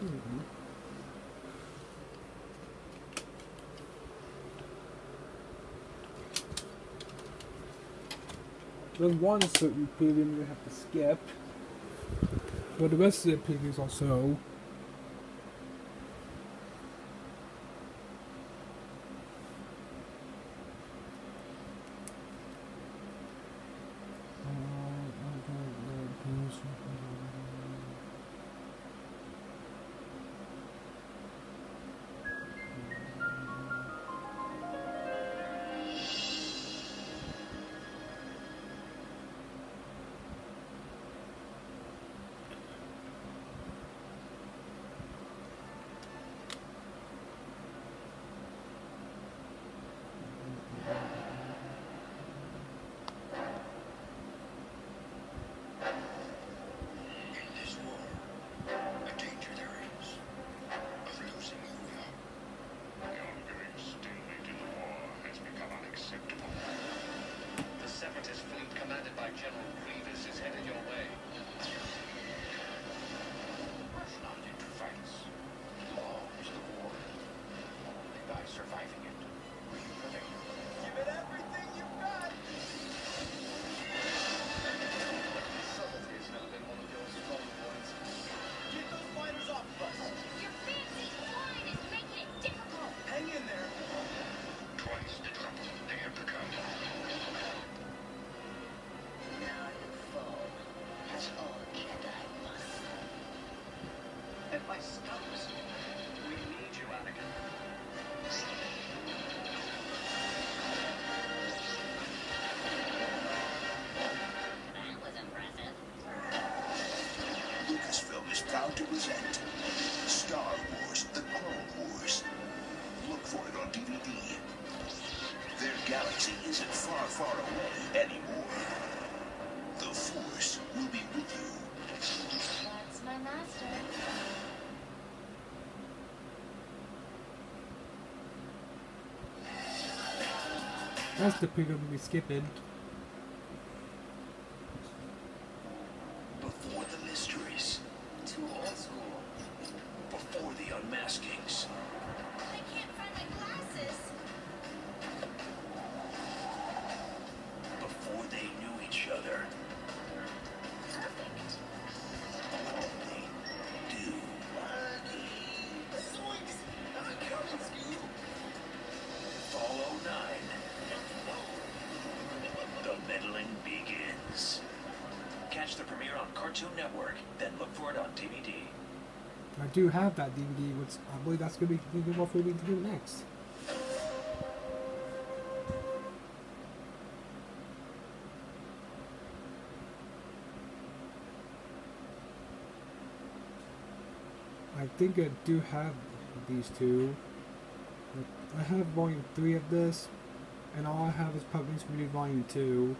Then. There's one certain pilgrim you have to skip, but the rest of the pilgrims are so by General. indeed. Their galaxy isn't far, far away anymore. The Force will be with you. That's my master. That's the pickup we skipping. on Cartoon Network, then look for it on DVD. I do have that DVD, which I believe that's going to be good we're to do next. I think I do have these two. I have volume 3 of this, and all I have is Public Community Volume 2.